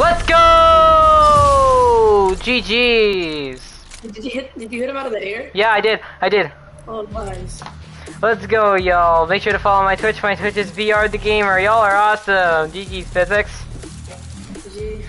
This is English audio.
Let's go! GG's. Did you hit? Did you hit him out of the air? Yeah, I did. I did. Oh, nice. Let's go, y'all. Make sure to follow my Twitch. My Twitch is VR the Gamer. Y'all are awesome. GG's physics. GG.